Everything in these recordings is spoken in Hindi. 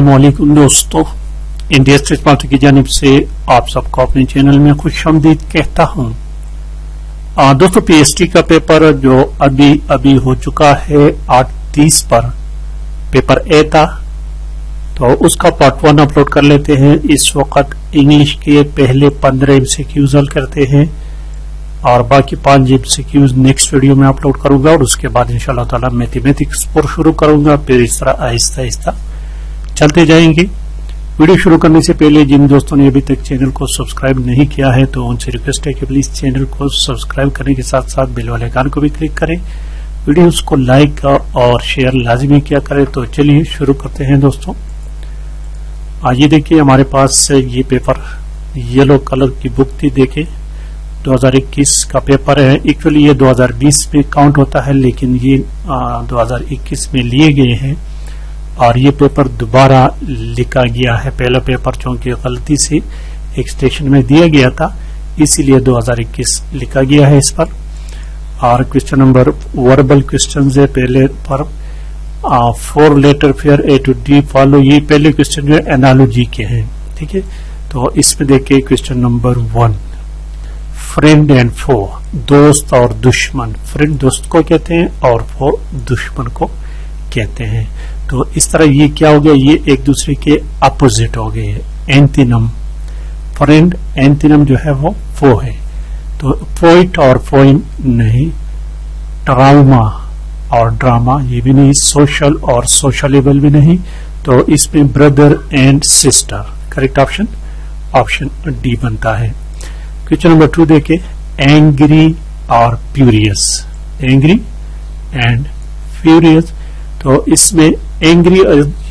वालेकुम दोस्तों, इंडिया स्ट्रीट पार्टी की जानब से आप सबको अपने चैनल में खुश आमदीद कहता हूँ। दोस्तों पीएसटी का पेपर जो अभी अभी हो चुका है आठ तीस पर। पेपर ए था तो उसका पार्ट वन अपलोड कर लेते हैं। इस वक्त इंग्लिश के पहले पंद्रह एमसीक्यूज हल करते हैं। और बाकी पाँच एमसीक्यूज नेक्स्ट वीडियो में अपलोड करूँगा और उसके बाद इंशाल्लाह ताला मैथमेटिक्स पर शुरू करूँगा, फिर इस तरह आहिस्ता आहिस्ता। चलते जाएँगे। वीडियो शुरू करने से पहले जिन दोस्तों ने अभी तक चैनल को सब्सक्राइब नहीं किया है तो उनसे रिक्वेस्ट है कि प्लीज़ चैनल को सब्सक्राइब करने के साथ साथ बेल वाले आइकन को भी क्लिक करें। वीडियो को लाइक और शेयर लाजमी किया करें। तो चलिए शुरू करते हैं दोस्तों। आज ये देखिए, हमारे पास ये पेपर येलो कलर की बुक थी, देखे। 2021 का पेपर है। एक्चुअली ये 2020 में काउंट होता है लेकिन ये आ, 2021 में लिए गए हैं। और ये पेपर दोबारा लिखा गया है। पहला पेपर चूँकि गलती से एक स्टेशन में दिया गया था इसीलिए 2021 लिखा गया है इस पर। और क्वेश्चन नंबर वर्बल क्वेश्चन है पहले पर। Four letter fair A to D follow ये पहले क्वेश्चन जो है एनालॉजी के हैं। ठीक है? तो इसमें देखिए question number one friend and foe दोस्त और दुश्मन। फ्रेंड दोस्त को कहते हैं और फो दुश्मन को कहते हैं। तो इस तरह ये क्या हो गया? ये एक दूसरे के अपोजिट हो गए। एंटीनम फ्रेंड एंटीनम जो है वो फो है। तो पोइट और फोइन नहीं ट्रामा और ड्रामा ये भी नहीं सोशल और सोशलेबल भी नहीं। तो इसमें brother and sister correct option option D बनता है। क्वेश्चन नंबर टू देखे एंग्री और प्यूरियस एंग्री एंड फ्यूरियस तो इसमें एंग्री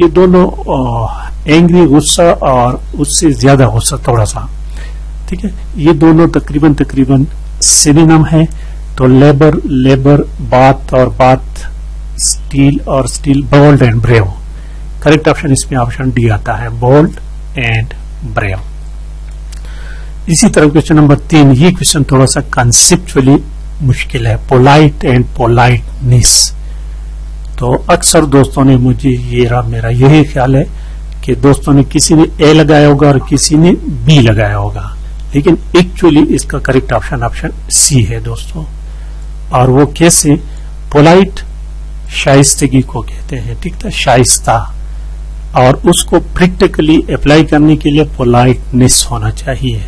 ये दोनों एंग्री गुस्सा और उससे ज़्यादा गुस्सा थोड़ा सा ठीक है? ये दोनों तकरीबन तकरीबन सिनेम है। तो लेबर लेबर बात और बात स्टील और still bold and brave correct option इसमें ऑप्शन डी आता है बोल्ड एंड ब्रेव इसी तरह क्वेश्चन नंबर तीन, ये क्वेश्चन थोड़ा सा कंसेप्चुअली मुश्किल है पोलाइट एंड पोलाइटनेस तो अक्सर दोस्तों ने मुझे ये रहा, मेरा यही ख्याल है कि दोस्तों ने किसी ने ए लगाया होगा और किसी ने बी लगाया होगा। लेकिन एक्चुअली इसका करेक्ट ऑप्शन ऑप्शन सी है दोस्तों। और वो कैसे? पोलाइट शाइस्तगी को कहते हैं, ठीक था? शाइस्ता। और उसको प्रैक्टिकली अप्लाई करने के लिए पोलाइटनेस होना चाहिए।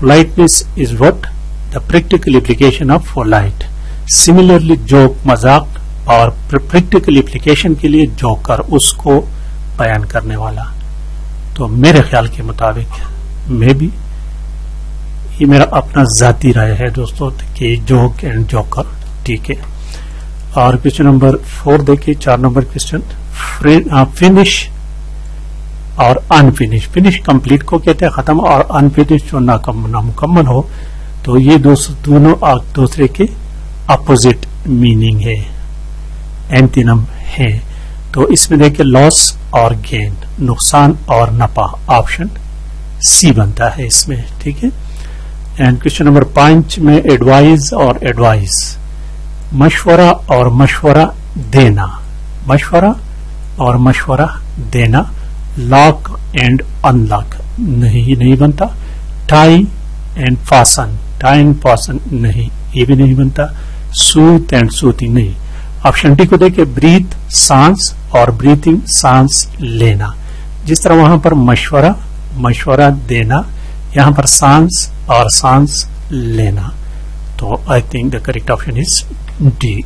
Politeness is what? The practical application of polite. Similarly, joke, मज़ाक और प्रैक्टिकल एप्लीकेशन के लिए जोकर उसको बयान करने वाला तो मेरे ख्याल के मुताबिक मैं भी ये मेरा अपना जाती राय है दोस्तों कि जोक एंड जोकर ठीक है और क्वेश्चन नंबर फोर देखिए चार नंबर क्वेश्चन फिनिश और अनफिनिश फिनिश कंप्लीट को कहते हैं खत्म, और अनफिनिश जो नामुकम्मल हो तो ये दोनों एक दूसरे के अपोजिट मीनिंग है एंटीनम है। तो इसमें देखिए लॉस और गेन नुकसान और नफा ऑप्शन सी बनता है इसमें, ठीक है? एंड क्वेश्चन नंबर पाँच में एडवाइज और एडवाइस मशवरा और मशवरा देना। मशवरा और मशवरा देना। लॉक एंड अनलॉक नहीं नहीं बनता। Tie and fasten, tie and fasten नहीं, ये भी नहीं बनता। सूत एंड सूती नहीं। ऑप्शन डी को देखे ब्रीथ, सांस और ब्रीथिंग, सांस लेना। जिस तरह वहाँ पर मशवरा मशवरा देना, यहाँ पर सांस और सांस लेना। तो I think the correct option is D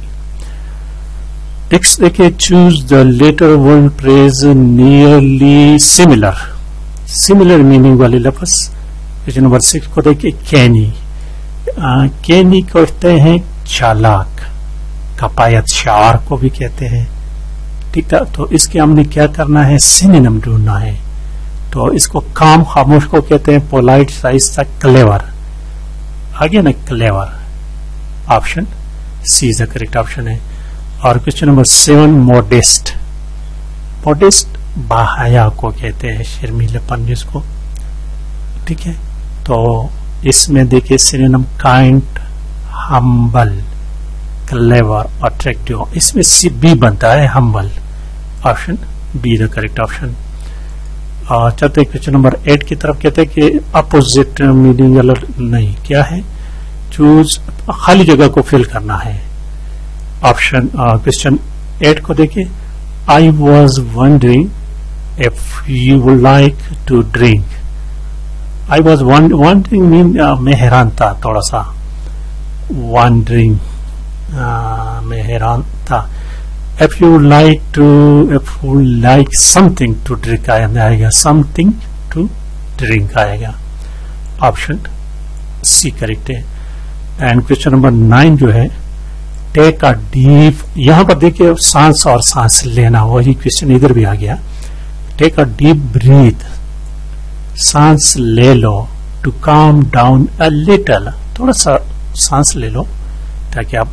Next देखिए choose the later one phrase nearly similar. Similar meaning वाले लफ्ज क्वेश्चन नंबर सिक्स को देखिए, कैनी। कैनी कहते हैं चालाक, कपायत शार को भी कहते हैं। ठीक है तो इसके हमने क्या करना है? सिनेम ढूंढना है। तो इसको काम खामोश को कहते हैं पोलाइट साइज़ तक क्लेवर आगे ना clever option C is the correct option है। और question number seven modest modest बाहया को कहते हैं शर्मीलेपन जिसको ठीक है? तो इसमें देखिए synonym kind humble clever attractive इसमें सी बी बनता है humble option B the correct option चलते क्वेश्चन नंबर एट की तरफ़। कहते हैं कि अपोजिट मीनिंग अलग नहीं। क्या है? चूज़ खाली जगह को फिल करना है। ऑप्शन क्वेश्चन एट को देखिए। I was wondering if you would like to drink I was wondering mean मैं हैरान था थोड़ा सा। वंडरिंग मैं हैरान था। If you would like to, if you would like something to drink आएगा। Something to drink आएगा। ऑप्शन सी करेक्ट है। एंड क्वेश्चन नंबर नाइन जो है टेक अ डीप यहाँ पर देखिए सांस और सांस लेना वही क्वेश्चन इधर भी आ गया। टेक अ डीप ब्रीथ सांस ले लो to calm down a little थोड़ा सा सांस ले लो, ताकि आप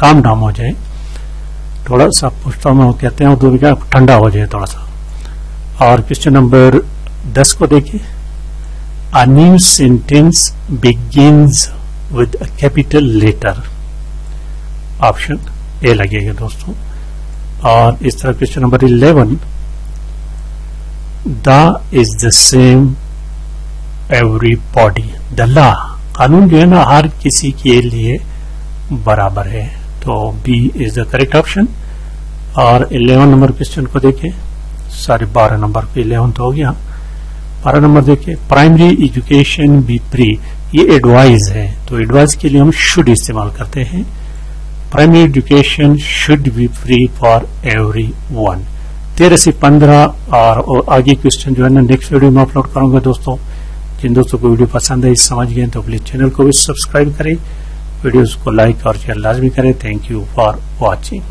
काम डाउन हो जाए। थोड़ा सा पुष्टों में कहते हैं उर्दू में ठंडा हो जाए थोड़ा सा। और क्वेश्चन नंबर दस को देखिए। A new sentence begins with a capital letter option A लगेगा दोस्तों। और इस तरह question number eleven the is the same everybody. The law कानून जो है ना, हर किसी के लिए बराबर है। तो B is the correct option और इलेवन नंबर क्वेश्चन को देखिए सारे, बारह नंबर पे इलेवन तो हो गया। बारह नंबर देखिए प्राइमरी एजुकेशन बी प्री ये एडवाइस है। तो एडवाइस के लिए हम शुड इस्तेमाल करते हैं। Primary education should be free for everyone तेरह से पंद्रह और, आगे क्वेश्चन जो है ना नेक्स्ट वीडियो में अपलोड करूँगा दोस्तों। जिन दोस्तों को वीडियो पसंद है समझ गए तो प्लीज़ चैनल को भी सब्सक्राइब करें। वीडियोस को लाइक और शेयर लाजमी करें। Thank you for watching